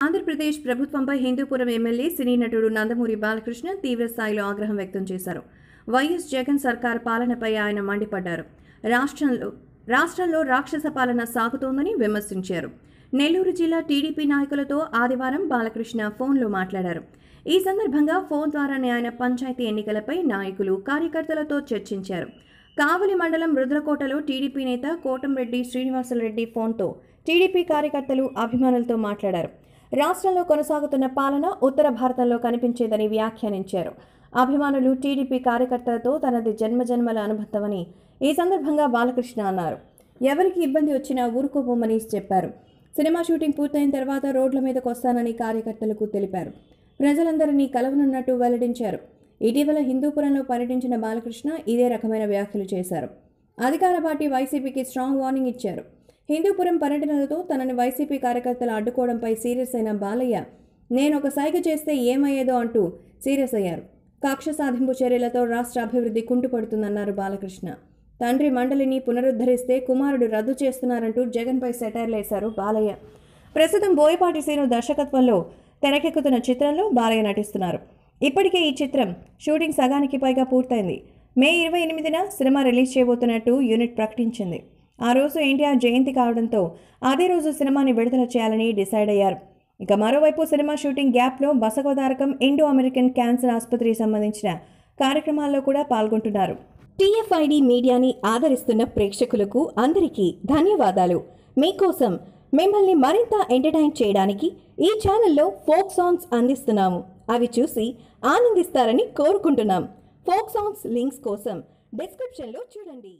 ఆంధ్రప్రదేశ్ ప్రభుత్వంపై హిందూపురం ఎమ్మెల్యే సినీ నటుడు నందమూరి బాలకృష్ణ తీవ్ర స్థాయిలో ఆగ్రహం వ్యక్తం చేశారు. వైఎస్ జగన్ సర్కార్ పాలనపై ఆయన మండిపడ్డారు. రాష్ట్రంలో రాష్ట్రంలో రాక్షస పాలన సాగుతోందని విమర్శించారు. నెల్లూరు జిల్లా టీడీపీ నాయకులతో ఆదివారం బాలకృష్ణ ఫోన్లో మాట్లాడారు. ఈ సందర్భంగా ఫోన్ ద్వారానే ఆయన పంచాయతీ ఎన్నికలపై నాయకులు కార్యకర్తలతో చర్చించారు. కావలి మండలం రుద్రకోటలో టీడీపీ నేత కోటంరెడ్డి శ్రీనివాసరెడ్డి ఫోన్తో టీడీపీ కార్యకర్తలు అభిమానులతో మాట్లాడారు. రాష్ట్రంలో కొనసాగుతున్న పాలన ఉత్తర భారతంలో కనిపించేదని వ్యాఖ్యానించారు. అభిమానులు టీడీపీ కార్యకర్తలతో తనది జన్మజన్మల అనుబంధమని ఈ సందర్భంగా బాలకృష్ణ అన్నారు. ఎవరికి ఇబ్బంది వచ్చినా ఊరుకోబోమని చెప్పారు. సినిమా షూటింగ్ పూర్తయిన తర్వాత రోడ్ల మీదకు వస్తానని కార్యకర్తలకు తెలిపారు. ప్రజలందరినీ కలవనున్నట్టు వెల్లడించారు. ఇటీవల హిందూపురంలో పర్యటించిన బాలకృష్ణ ఇదే రకమైన వ్యాఖ్యలు చేశారు. అధికార పార్టీ వైసీపీకి స్ట్రాంగ్ వార్నింగ్ ఇచ్చారు. హిందూపురం పర్యటనలతో తనని వైసీపీ కార్యకర్తలు అడ్డుకోవడంపై సీరియస్ అయిన బాలయ్య నేను ఒక సైగ చేస్తే ఏమయ్యేదో అంటూ సీరియస్ అయ్యారు. కక్ష సాధింపు చర్యలతో రాష్ట్ర అభివృద్ధి కుంటుపడుతుందన్నారు బాలకృష్ణ. తండ్రి మండలిని పునరుద్ధరిస్తే కుమారుడు రద్దు చేస్తున్నారంటూ జగన్పై సెటైర్లేశారు బాలయ్య. ప్రస్తుతం బోయపాటి శ్రీను దర్శకత్వంలో తెరకెక్కుతున్న చిత్రంలో బాలయ్య నటిస్తున్నారు. ఇప్పటికే ఈ చిత్రం షూటింగ్ సగానికి పైగా పూర్తయింది. మే ఇరవై ఎనిమిదిన సినిమా రిలీజ్ చేయబోతున్నట్టు యూనిట్ ప్రకటించింది. ఆ రోజు ఎన్టీఆర్ జయంతి కావడంతో అదే రోజు సినిమాని విడుదల చేయాలని డిసైడ్ అయ్యారు. ఇక మరోవైపు సినిమా షూటింగ్ గ్యాప్లో బసగోదారకం ఇండో అమెరికన్ క్యాన్సర్ ఆసుపత్రికి సంబంధించిన కార్యక్రమాల్లో కూడా పాల్గొంటున్నారు. టీఎఫ్ఐడి మీడియాని ఆదరిస్తున్న ప్రేక్షకులకు అందరికీ ధన్యవాదాలు. మీకోసం మిమ్మల్ని మరింత ఎంటర్టైన్ చేయడానికి ఈ ఛానల్లో ఫోక్ సాంగ్స్ అందిస్తున్నాము. అవి చూసి ఆనందిస్తారని కోరుకుంటున్నాం. ఫోక్ సాంగ్స్ లింక్స్ కోసం డిస్క్రిప్షన్లో చూడండి.